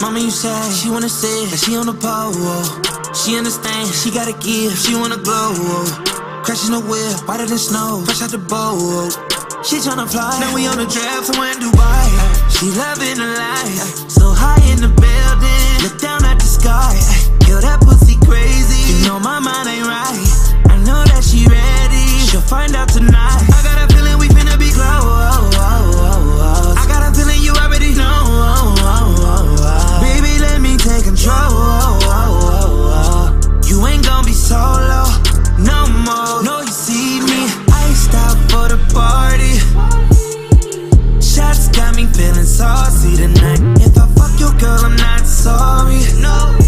Mama, you say she wanna sit, she on the pole. She understand, she gotta give, she wanna glow. Crashing the whip, whiter than snow, fresh out the boat. She tryna fly, now we on the draft somewhere in Dubai. She loving the life, so high in the building. saucy tonight. If I fuck your girl, I'm not sorry. No.